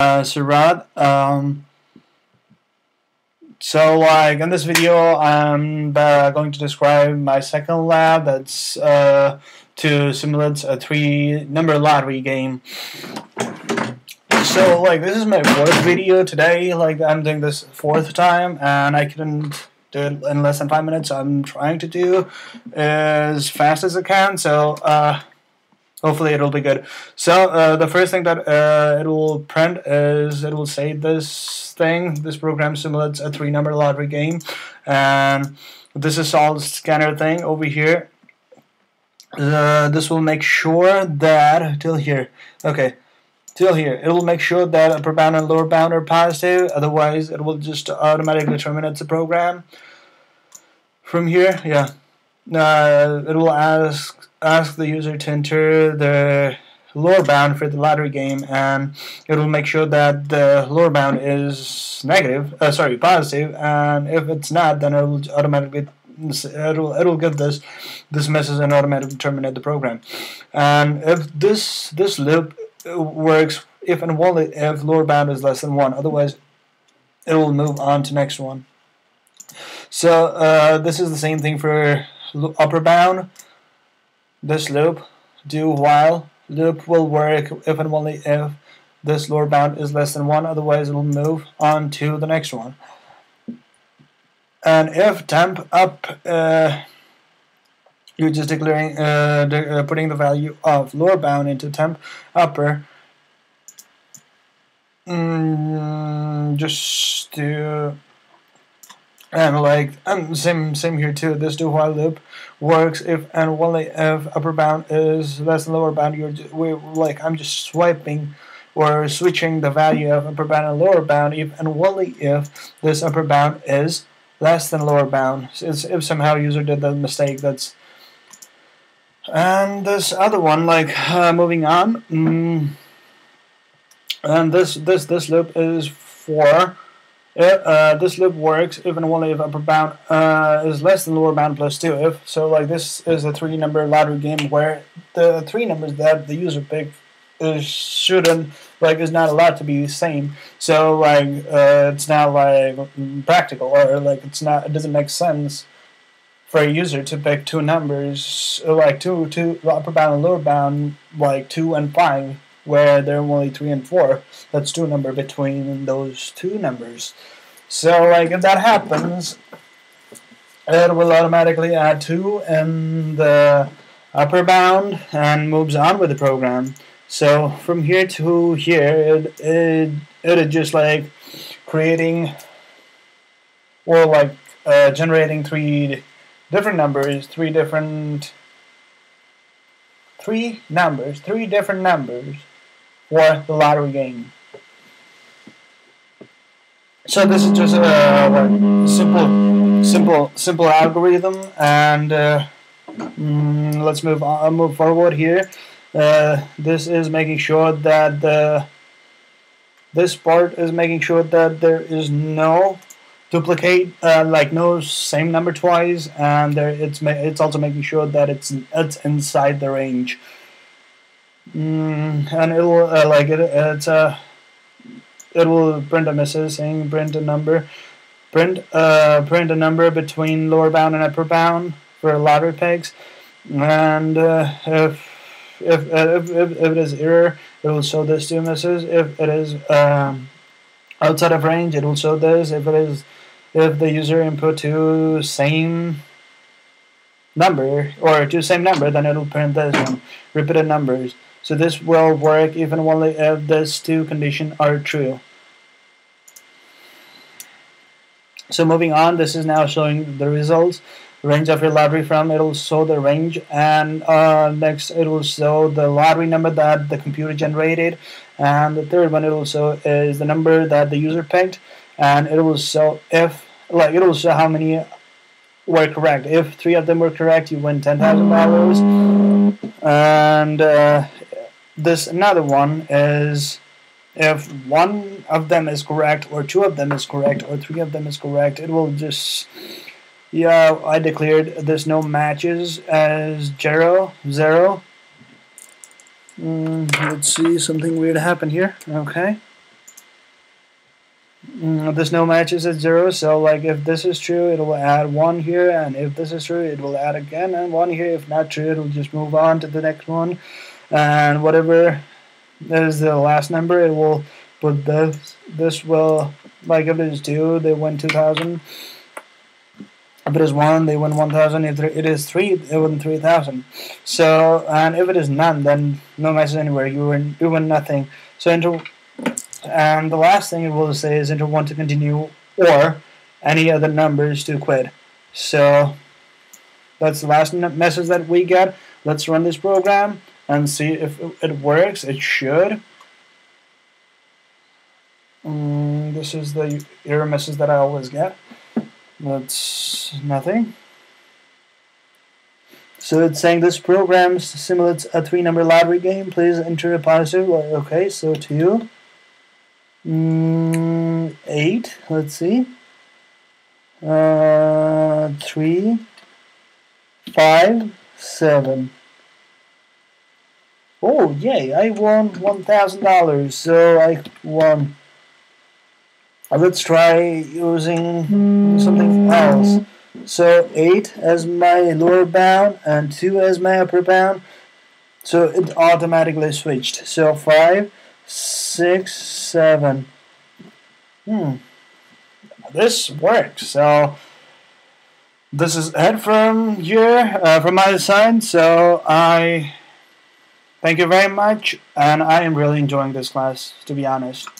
uh, Sarad. Um, so like in this video I'm uh, going to describe my second lab that's uh, to simulate a three number lottery game. So like this is my fourth video today like I'm doing this fourth time and I couldn't do it in less than five minutes I'm trying to do as fast as I can so uh, hopefully it'll be good. So uh, the first thing that uh, it will print is it will say this thing. This program simulates a three-number lottery game, and this is all scanner thing over here. Uh, this will make sure that till here. Okay. Till here, it will make sure that upper bound and lower bound are positive. Otherwise, it will just automatically terminate the program. From here, yeah, uh, it will ask ask the user to enter the lower bound for the lottery game and it will make sure that the lower bound is negative uh, sorry positive and if it's not then it will automatically it'll it'll give this this message and automatically terminate the program. And if this this loop works if and only if lower bound is less than one otherwise it will move on to next one. So uh, this is the same thing for upper bound this loop. Do while loop will work if and only if this lower bound is less than 1 otherwise it will move on to the next one. And if temp up uh, you're just declaring uh, de uh, putting the value of lower bound into temp upper. Mm, just to and like and same same here too. This do while loop works if and only if upper bound is less than lower bound. You're we're like I'm just swiping or switching the value of upper bound and lower bound if and only if this upper bound is less than lower bound. If somehow user did the mistake that's and this other one like uh, moving on mm, and this this this loop is for uh, this loop works if and only if upper bound uh, is less than lower bound plus 2 if. So like this is a three number lottery game where the three numbers that the user picked is shouldn't like is not allowed to be the same. So like uh, it's not like practical or like it's not it doesn't make sense for a user to pick two numbers like two two upper bound and lower bound like two and five where there are only three and four. That's two number between those two numbers. So like if that happens, it will automatically add two in the upper bound and moves on with the program. So from here to here, it it it is just like creating or like uh, generating three different numbers, three different three numbers, three different numbers for the lottery game. So this is just a simple, simple, simple algorithm, and uh, mm, let's move on, move forward here. Uh, this is making sure that the this part is making sure that there is no duplicate, uh, like no same number twice, and there it's it's also making sure that it's it's inside the range. Mm, and it'll uh, like it it's a uh, it will print a message saying print a number print uh print a number between lower bound and upper bound for lottery pegs. And uh, if if, if, if, if it is error it will show this two messages if it is um, outside of range it will show this. If it is if the user input two same number or two same number then it will print this one. Repeated numbers so this will work even only if these two conditions are true. So moving on, this is now showing the results. Range of your lottery from, it will show the range and uh, next it will show the lottery number that the computer generated and the third one it will show is the number that the user picked and it will show if like it will show how many were correct. If three of them were correct, you win ten thousand dollars. And uh, this another one is if one of them is correct or two of them is correct or three of them is correct it will just yeah I declared there's no matches as zero zero mm, let's see something weird happened here okay mm, this no matches at zero. So like if this is true, it will add one here, and if this is true, it will add again and one here. If not true, it will just move on to the next one, and whatever is the last number, it will put this. This will like if it is two, they win two thousand. If it is one, they win one thousand. If it is three, they win three thousand. So and if it is none, then no message anywhere. You win. You win nothing. So enter and the last thing it will say is enter 1 to continue or any other numbers to quit. So that's the last message that we get. Let's run this program and see if it works. It should. Mm, this is the error message that I always get. That's nothing. So it's saying this program simulates a three-number lottery game. Please enter a positive. Okay, so two. Mm, eight. Let's see. Uh, three, five, seven. Oh, yay! I won one thousand dollars. So I won. Uh, let's try using something else. So eight as my lower bound and two as my upper bound. So it automatically switched. So five six, seven. Hmm. This works. So this is it from here, uh, from my side. So I thank you very much, and I am really enjoying this class, to be honest.